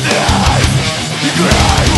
You the.